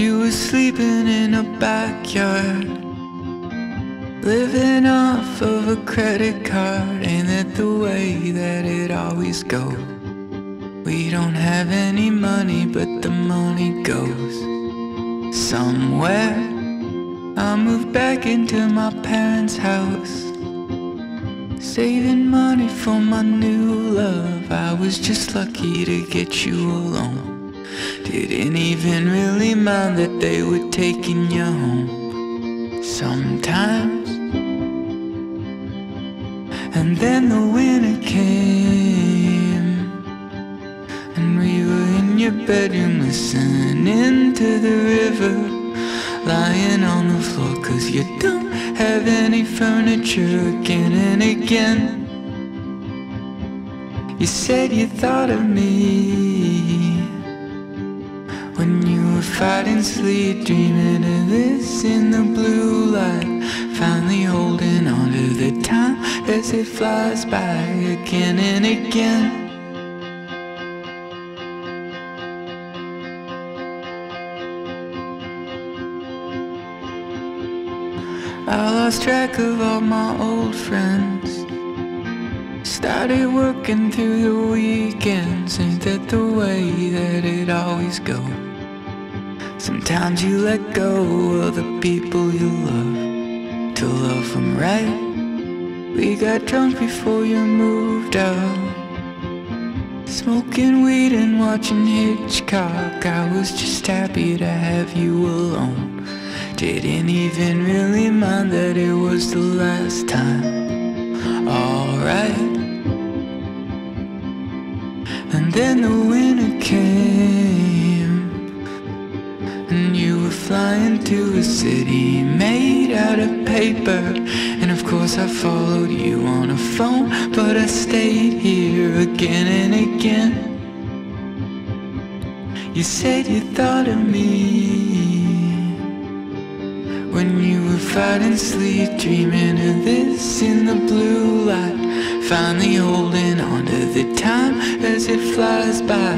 You were sleeping in a backyard Living off of a credit card. Ain't that the way that it always goes? We don't have any money but the money goes Somewhere. I moved back into my parents' house Saving money for my new love. I was just lucky to get you alone Didn't even really mind that they were taking you home. Sometimes. And then the winter came. And we were in your bedroom listening to the river Lying on the floor cause you don't have any furniture again and again. You said you thought of me fighting sleep Dreaming of this in the blue light. Finally holding on to the time As it flies by again and again. I lost track of all my old friends. Started working through the weekends. Ain't that the way that it always goes Sometimes you let go of the people you love To love them right? We got drunk before you moved out. Smoking weed and watching Hitchcock. I was just happy to have you alone. Didn't even really mind that it was the last time. Alright. And then the to a city made out of paper. And of course I followed you on a phone But I stayed here again and again. You said you thought of me when you were fighting sleep, dreaming of this in the blue light Finally holding on to the time as it flies by